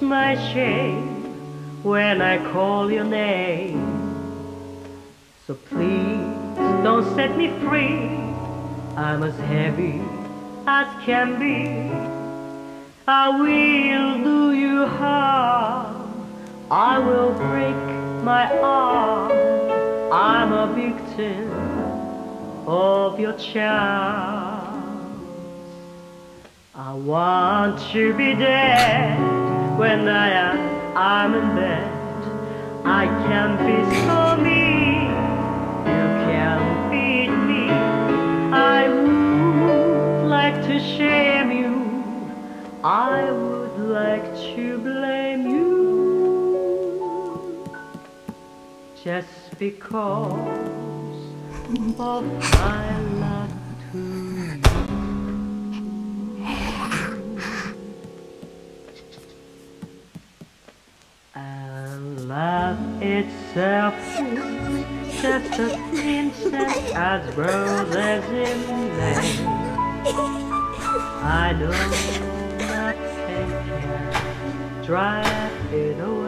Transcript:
my shame when I call your name. So please don't set me free. I'm as heavy as can be. I will do you harm. I will break my arm. I'm a victim of your charms. I want to be dead when I am I'm in bed. I can not be so mean. You can't beat me. I would like to shame you. I would like to blame you. Just because of my itself just a princess as roses in May. I know nothing can drive it away.